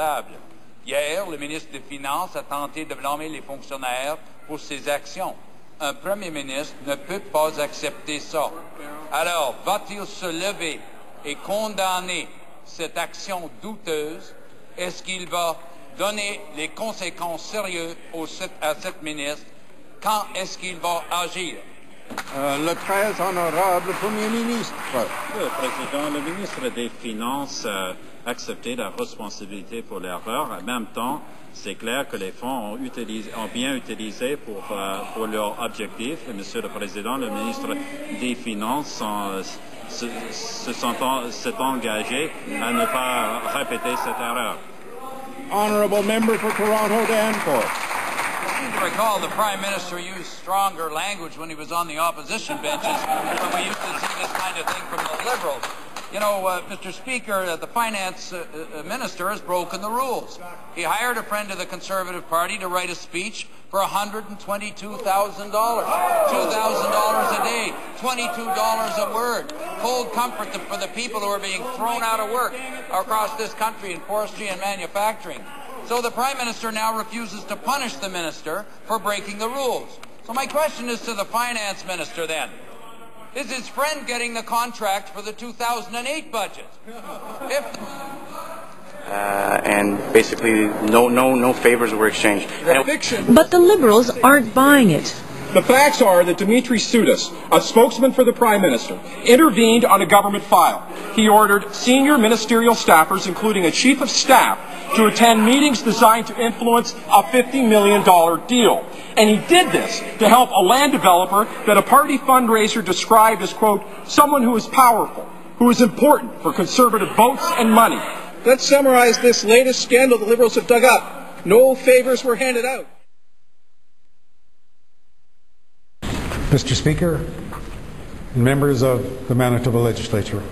responsables. Hier, le ministre des Finances a tenté de blâmer les fonctionnaires pour ses actions. Un premier ministre ne peut pas accepter ça. Alors, va-t-il se lever et condamner cette action douteuse? Est-ce qu'il va donner les conséquences sérieuses au, à cette ministre? Quand est-ce qu'il va agir? Euh, le très honorable Premier ministre. Le Président, le ministre des Finances a accepté la responsabilité pour l'erreur. En même temps, c'est clair que les fonds ont, utilisé, ont bien utilisé pour, euh, pour leur objectif. Et Monsieur le Président, le ministre des Finances sont, se, se sont s'est engagé à ne pas répéter cette erreur. Honorable member for Toronto Danforth. I recall the Prime Minister used stronger language when he was on the opposition benches when we used to see this kind of thing from the Liberals. You know, uh, Mr. Speaker, uh, the Finance uh, uh Minister has broken the rules. He hired a friend of the Conservative Party to write a speech for $122,000. $2,000 a day, $22 a word. Cold comfort for the people who are being thrown out of work across this country in forestry and manufacturing. So the Prime Minister now refuses to punish the minister for breaking the rules. So my question is to the Finance Minister then. Is his friend getting the contract for the 2008 budget? If uh, and basically no no no favors were exchanged. But the liberals aren't buying it. The facts are that Dimitri Soudas, a spokesman for the Prime Minister, intervened on a government file. He ordered senior ministerial staffers, including a chief of staff, to attend meetings designed to influence a $50 million deal. And he did this to help a land developer that a party fundraiser described as, quote, someone who is powerful, who is important for conservative votes and money. Let's summarize this latest scandal the Liberals have dug up. No favors were handed out. Mr. Speaker, members of the Manitoba Legislature,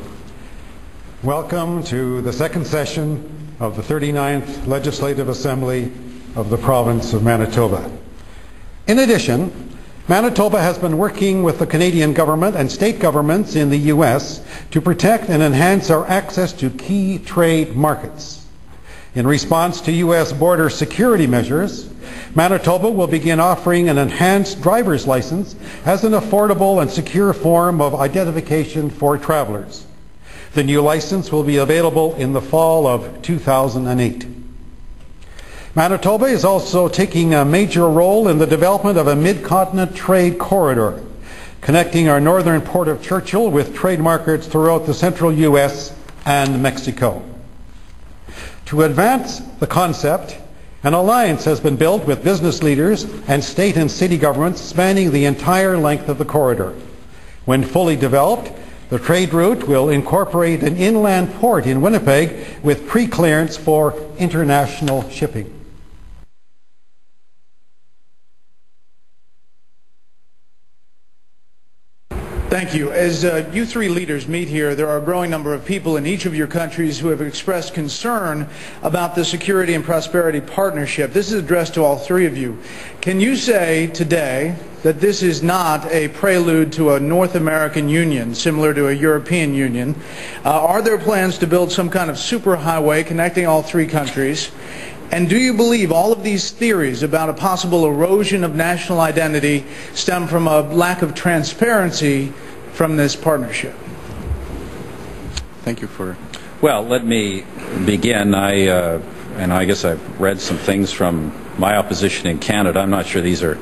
welcome to the second session of the 39th Legislative Assembly of the Province of Manitoba. In addition, Manitoba has been working with the Canadian government and state governments in the U.S. to protect and enhance our access to key trade markets. In response to U.S. border security measures, Manitoba will begin offering an enhanced driver's license as an affordable and secure form of identification for travelers. The new license will be available in the fall of 2008. Manitoba is also taking a major role in the development of a mid-continent trade corridor, connecting our northern port of Churchill with trade markets throughout the central U.S. and Mexico. To advance the concept, an alliance has been built with business leaders and state and city governments spanning the entire length of the corridor. When fully developed, the trade route will incorporate an inland port in Winnipeg with pre-clearance for international shipping. Thank you. As uh, you three leaders meet here, there are a growing number of people in each of your countries who have expressed concern about the Security and Prosperity Partnership. This is addressed to all three of you. Can you say today that this is not a prelude to a North American Union similar to a European Union? Uh, are there plans to build some kind of superhighway connecting all three countries? And do you believe all of these theories about a possible erosion of national identity stem from a lack of transparency from this partnership? Thank you for. Well, let me begin. I uh, and I guess I've read some things from my opposition in Canada. I'm not sure these are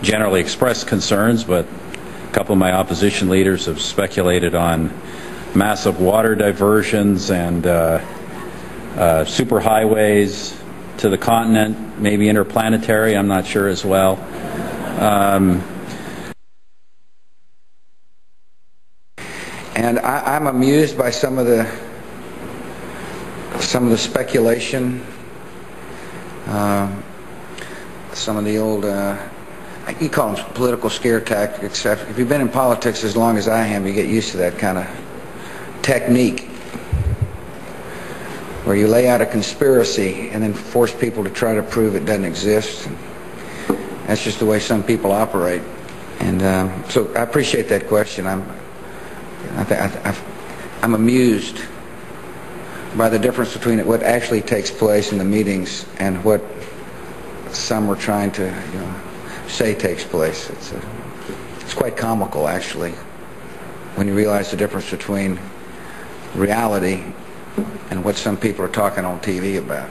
generally expressed concerns, but a couple of my opposition leaders have speculated on massive water diversions and uh, uh, superhighways to the continent, maybe interplanetary, I'm not sure as well. Um, and I, am amused by some of the some of the speculation, uh, some of the old, uh, you call them political scare tactics. If you've been in politics as long as I have, you get used to that kind of technique where you lay out a conspiracy and then force people to try to prove it doesn't exist. That's just the way some people operate. And um, so I appreciate that question. I'm, I am amused by the difference between what actually takes place in the meetings and what some are trying to, you know, say takes place. It's, a, it's quite comical, actually, when you realize the difference between reality and what some people are talking on TV about.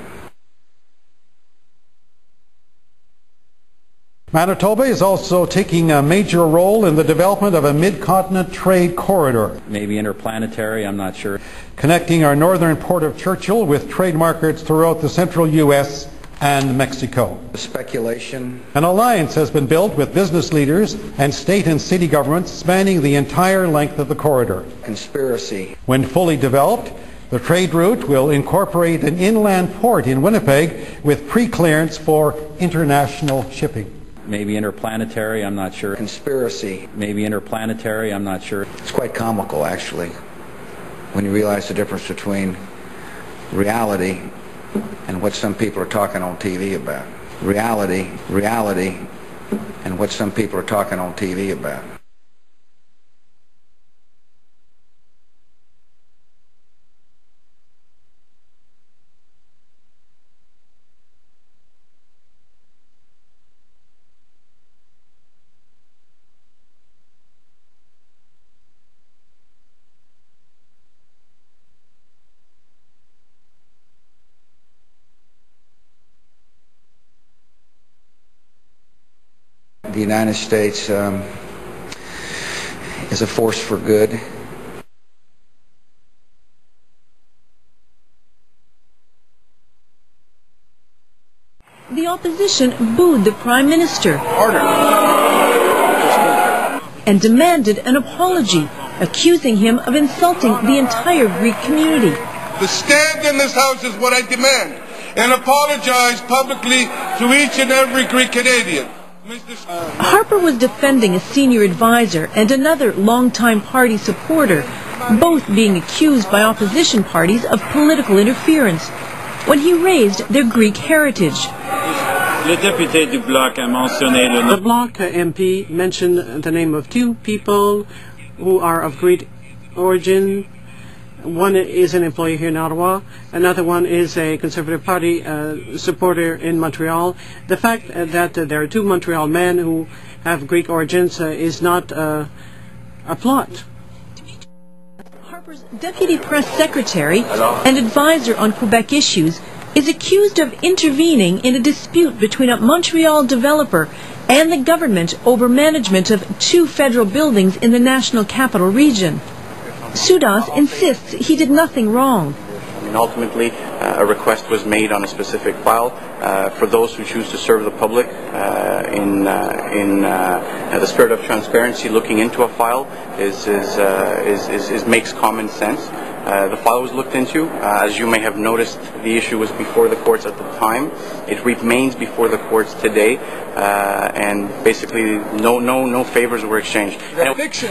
Manitoba is also taking a major role in the development of a mid-continent trade corridor. Maybe interplanetary, I'm not sure. Connecting our northern port of Churchill with trade markets throughout the central U.S. and Mexico. Speculation. An alliance has been built with business leaders and state and city governments spanning the entire length of the corridor. Conspiracy. When fully developed, the trade route will incorporate an inland port in Winnipeg with pre-clearance for international shipping. Maybe interplanetary, I'm not sure. Conspiracy. Maybe interplanetary, I'm not sure. It's quite comical, actually, when you realize the difference between reality and what some people are talking on TV about. Reality, reality, and what some people are talking on TV about. The United States um, is a force for good. The opposition booed the Prime Minister and demanded an apology, accusing him of insulting the entire Greek community. The stand in this House is what I demand, and apologize publicly to each and every Greek Canadian. Harper was defending a senior advisor and another longtime party supporter, both being accused by opposition parties of political interference when he raised their Greek heritage. The Bloc MP mentioned the name of two people who are of Greek origin. One is an employee here in Ottawa. Another one is a Conservative Party uh, supporter in Montreal. The fact uh, that uh, there are two Montreal men who have Greek origins uh, is not uh, a plot. Harper's deputy press secretary and advisor on Quebec issues is accused of intervening in a dispute between a Montreal developer and the government over management of two federal buildings in the national capital region. Soudas insists he did nothing wrong. I mean, ultimately, uh, a request was made on a specific file uh, for those who choose to serve the public uh, in uh, in uh, the spirit of transparency. Looking into a file is is uh, is, is, is, makes common sense. the file was looked into. as you may have noticed, the issue was before the courts at the time. It remains before the courts today, and basically, no no no favors were exchanged.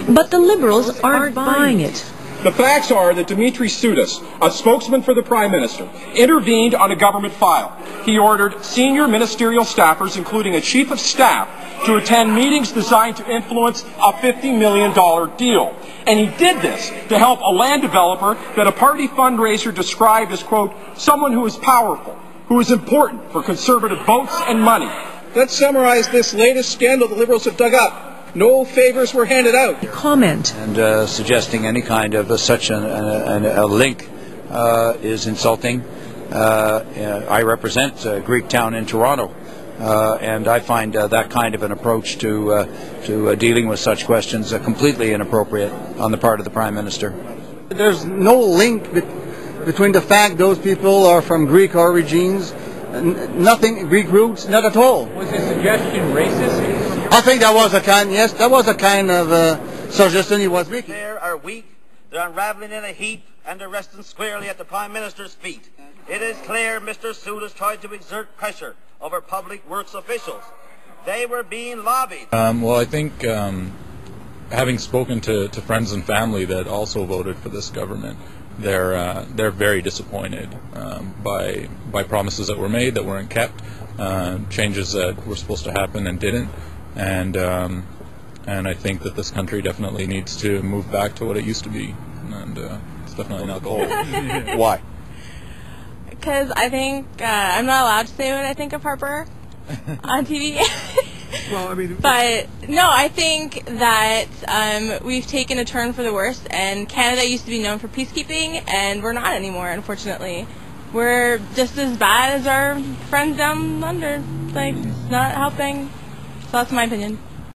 But the Liberals aren't buying it. The facts are that Dimitri Soudas, a spokesman for the Prime Minister, intervened on a government file. He ordered senior ministerial staffers, including a chief of staff, to attend meetings designed to influence a $50 million deal. And he did this to help a land developer that a party fundraiser described as, quote, someone who is powerful, who is important for conservative votes and money. Let's summarize this latest scandal the Liberals have dug up. No favors were handed out. Comment. And uh, suggesting any kind of uh, such an, an, a link uh, is insulting. Uh, I represent uh, Greek town in Toronto, uh, and I find that kind of an approach to to dealing with such questions completely inappropriate on the part of the Prime Minister. There's no link be- between the fact those people are from Greek origins, n- nothing Greek roots, not at all. Was his suggestion racist? I think that was a kind, yes, that was a kind of uh, suggestion he was making. They are weak, they're unraveling in a heap, and they're resting squarely at the Prime Minister's feet. It is clear Mr. Soudas tried to exert pressure over public works officials. They were being lobbied. Um, well, I think um, having spoken to, to friends and family that also voted for this government, they're uh, they're very disappointed um, by by promises that were made that weren't kept, uh, changes that were supposed to happen and didn't and um, and I think that this country definitely needs to move back to what it used to be, and uh, it's definitely not the goal. Why? because I think uh, I'm not allowed to say what I think of Harper on TV. Well, I mean, but no, I think that um, we've taken a turn for the worse, and Canada used to be known for peacekeeping, and we're not anymore, unfortunately. We're just as bad as our friends down under. Like, it's not helping. That's my opinion.